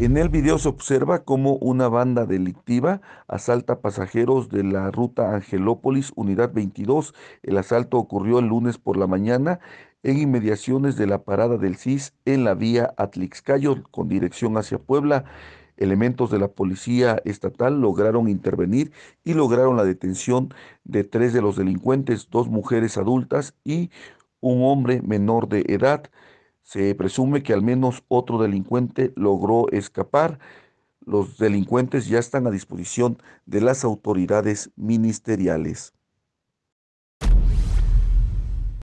En el video se observa cómo una banda delictiva asalta pasajeros de la ruta Angelópolis, unidad 22. El asalto ocurrió el lunes por la mañana en inmediaciones de la parada del CIS en la vía Atlixcayo con dirección hacia Puebla. Elementos de la policía estatal lograron intervenir y lograron la detención de tres de los delincuentes, dos mujeres adultas y un hombre menor de edad. Se presume que al menos otro delincuente logró escapar. Los delincuentes ya están a disposición de las autoridades ministeriales.